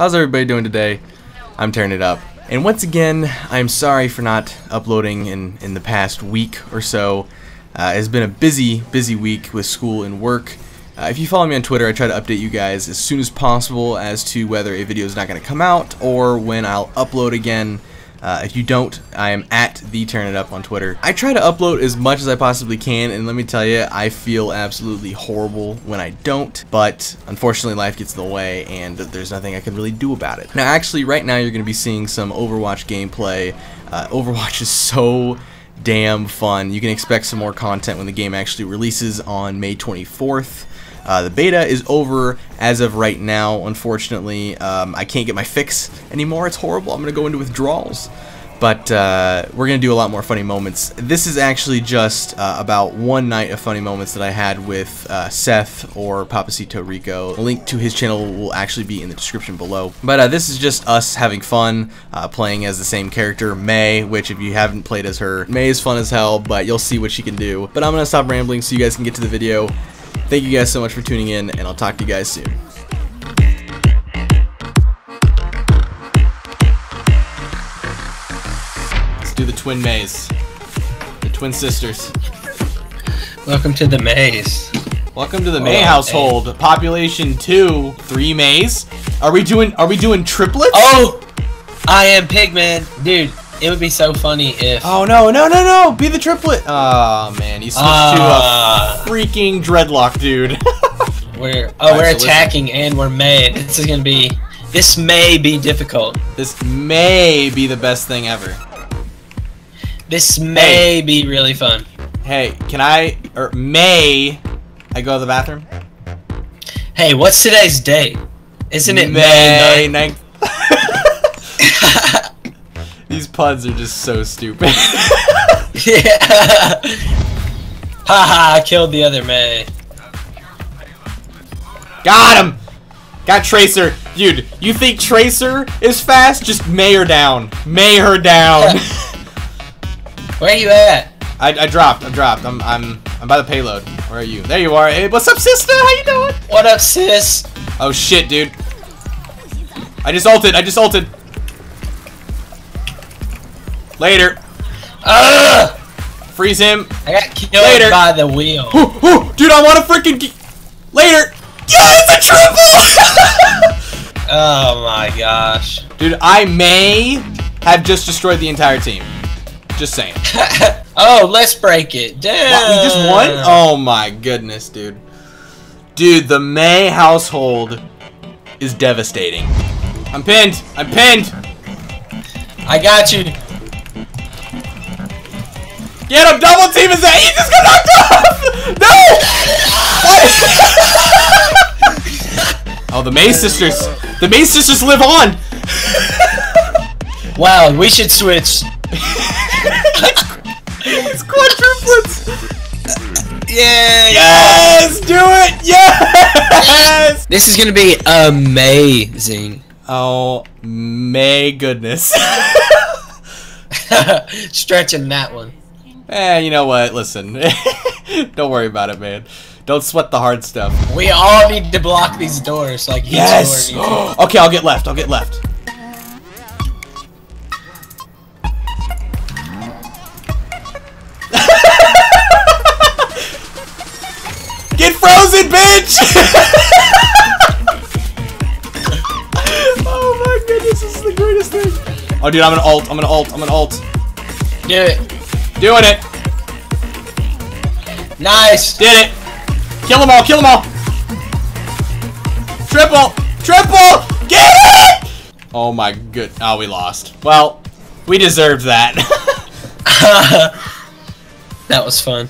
How's everybody doing today? I'm Tarinitup. And once again, I'm sorry for not uploading in, in the past week or so. Uh, it's been a busy, busy week with school and work. Uh, if you follow me on Twitter, I try to update you guys as soon as possible as to whether a video is not going to come out or when I'll upload again. Uh, if you don't, I am at the Tarinitup on Twitter. I try to upload as much as I possibly can, and let me tell you, I feel absolutely horrible when I don't. But unfortunately, life gets in the way, and there's nothing I can really do about it. Now, actually, right now you're going to be seeing some Overwatch gameplay. Uh, Overwatch is so damn fun. You can expect some more content when the game actually releases on May 24th. Uh, the beta is over as of right now, unfortunately. Um, I can't get my fix anymore. It's horrible. I'm going to go into withdrawals. But uh, we're going to do a lot more funny moments. This is actually just uh, about one night of funny moments that I had with uh, Seth or Papacito Rico. A link to his channel will actually be in the description below. But uh, this is just us having fun, uh, playing as the same character, Mei, which if you haven't played as her, Mei is fun as hell, but you'll see what she can do. But I'm going to stop rambling so you guys can get to the video. Thank you guys so much for tuning in, and I'll talk to you guys soon. Do the twin maze. The twin sisters. Welcome to the maze. Welcome to the Mei household. Population two, three Meis. Are we doing? Are we doing triplets? Oh, I am Pigman, dude. It would be so funny if. Oh no no no no! Be the triplet. Oh man, you switched Uh, to a freaking dreadlock, dude. we're oh we're attacking and we're made. This is gonna be. This may be difficult. this may be the best thing ever. This may be really fun. Hey, can I or may I go to the bathroom? Hey, what's today's date? Isn't it May May 9th? 9th. These puns are just so stupid. yeah. Haha, I killed the other Mei. Got him! Got Tracer. Dude, you think Tracer is fast? Just may her down. May her down. Where are you at? I, I dropped. I dropped. I'm I'm I'm by the payload. Where are you? There you are. Hey, what's up, sister? How you doing? What up, sis? Oh shit, dude. I just ulted. I just ulted. Later. Ugh! Freeze him. I got killed Later. by the wheel. Ooh, ooh, dude, I want to freaking later. Yeah, it's a triple. Oh my gosh. dude, I may have just destroyed the entire team. Just saying. oh, let's break it. Damn. What, we just won? Oh my goodness, dude. Dude, the Mei household is devastating. I'm pinned. I'm pinned. I got you. Get him. Double team is that. He just got knocked off. No. Oh, the Mei sisters. The Mei sisters live on. Wow, we should switch. It's quadruplets. Yeah. Yes. Do it. Yes. This is gonna be amazing. Oh, May goodness. Stretching that one. Eh, you know what? Listen, don't worry about it, man. Don't sweat the hard stuff. We all need to block these doors like Yes. door okay, I'll get left. I'll get left. Frozen, bitch! oh my goodness, this is the greatest thing. Oh, dude, I'm an alt. I'm an alt. I'm an alt. ult. Do it. Doing it. Nice. Did it! Kill them all! Kill them all! Triple! Triple! Get it! Oh my good. Oh, we lost. Well, we deserved that. that was fun.